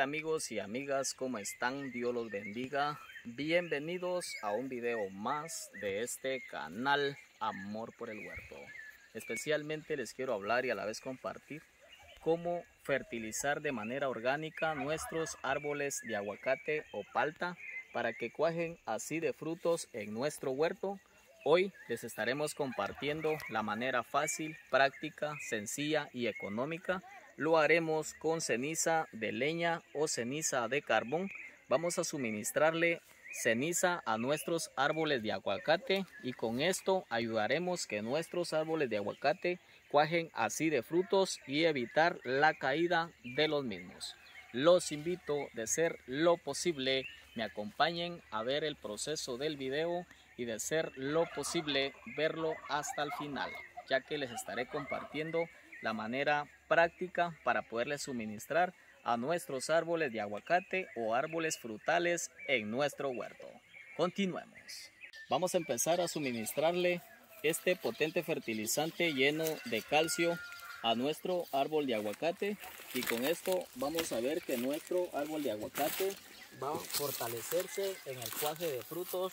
Amigos y amigas, ¿cómo están? Dios los bendiga. Bienvenidos a un video más de este canal Amor por el Huerto. Especialmente les quiero hablar y a la vez compartir cómo fertilizar de manera orgánica nuestros árboles de aguacate o palta para que cuajen así de frutos en nuestro huerto. Hoy les estaremos compartiendo la manera fácil, práctica, sencilla y económica lo haremos con ceniza de leña o ceniza de carbón. Vamos a suministrarle ceniza a nuestros árboles de aguacate y con esto ayudaremos que nuestros árboles de aguacate cuajen así de frutos y evitar la caída de los mismos. Los invito de ser lo posible me acompañen a ver el proceso del video y de ser lo posible verlo hasta el final ya que les estaré compartiendo la manera práctica para poderles suministrar a nuestros árboles de aguacate o árboles frutales en nuestro huerto. Continuemos. Vamos a empezar a suministrarle este potente fertilizante lleno de calcio a nuestro árbol de aguacate y con esto vamos a ver que nuestro árbol de aguacate va a fortalecerse en el cuaje de frutos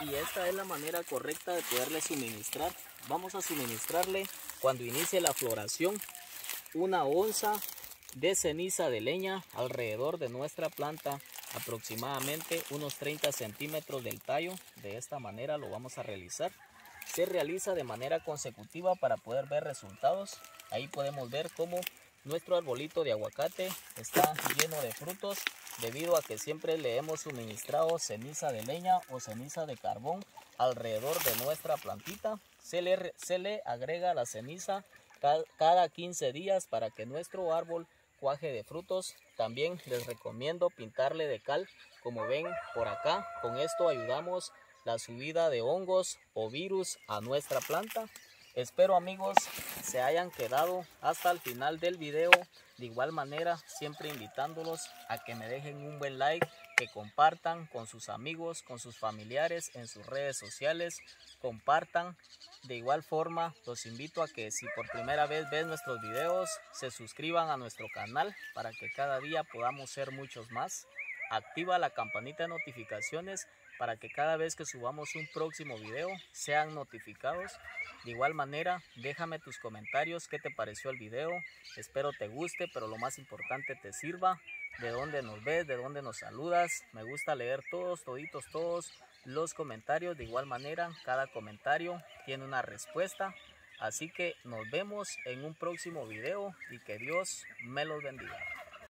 y esta es la manera correcta de poderle suministrar. Vamos a suministrarle cuando inicie la floración una onza de ceniza de leña alrededor de nuestra planta aproximadamente unos 30 centímetros del tallo. De esta manera lo vamos a realizar. Se realiza de manera consecutiva para poder ver resultados. Ahí podemos ver cómo nuestro arbolito de aguacate está lleno de frutos debido a que siempre le hemos suministrado ceniza de leña o ceniza de carbón alrededor de nuestra plantita. Se le, se le agrega la ceniza cada 15 días para que nuestro árbol cuaje de frutos. También les recomiendo pintarle de cal como ven por acá. Con esto ayudamos la subida de hongos o virus a nuestra planta. Espero amigos se hayan quedado hasta el final del video. De igual manera, siempre invitándolos a que me dejen un buen like, que compartan con sus amigos, con sus familiares en sus redes sociales. Compartan. De igual forma, los invito a que si por primera vez ven nuestros videos, se suscriban a nuestro canal para que cada día podamos ser muchos más. Activa la campanita de notificaciones para que cada vez que subamos un próximo video sean notificados. De igual manera, déjame tus comentarios, qué te pareció el video. Espero te guste, pero lo más importante te sirva. De dónde nos ves, de dónde nos saludas. Me gusta leer todos, toditos, todos los comentarios. De igual manera, cada comentario tiene una respuesta. Así que nos vemos en un próximo video y que Dios me los bendiga.